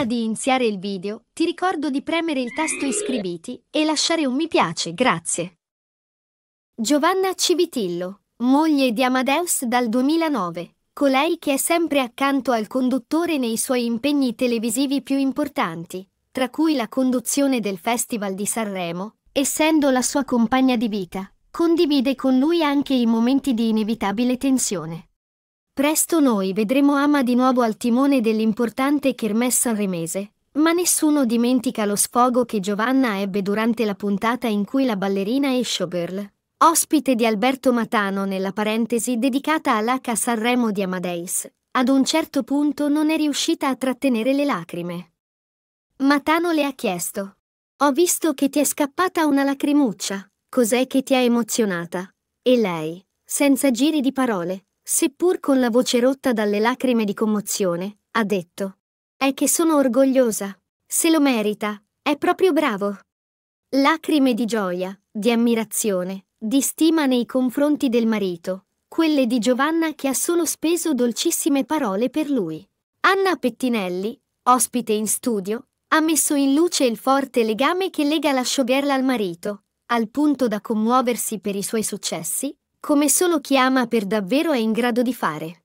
Prima di iniziare il video, ti ricordo di premere il tasto iscriviti e lasciare un mi piace, grazie. Giovanna Civitillo, moglie di Amadeus dal 2009, colei che è sempre accanto al conduttore nei suoi impegni televisivi più importanti, tra cui la conduzione del Festival di Sanremo, essendo la sua compagna di vita, condivide con lui anche i momenti di inevitabile tensione. Presto noi vedremo Ama di nuovo al timone dell'importante Kermesse sanremese, ma nessuno dimentica lo sfogo che Giovanna ebbe durante la puntata in cui la ballerina e showgirl, ospite di Alberto Matano nella parentesi dedicata all'H Sanremo di Amadeus, ad un certo punto non è riuscita a trattenere le lacrime. Matano le ha chiesto: Ho visto che ti è scappata una lacrimuccia, cos'è che ti ha emozionata? E lei, senza giri di parole, seppur con la voce rotta dalle lacrime di commozione, ha detto: È che sono orgogliosa. Se lo merita, è proprio bravo. Lacrime di gioia, di ammirazione, di stima nei confronti del marito, quelle di Giovanna che ha solo speso dolcissime parole per lui. Anna Pettinelli, ospite in studio, ha messo in luce il forte legame che lega la showgirl al marito, al punto da commuoversi per i suoi successi come solo chi ama per davvero è in grado di fare.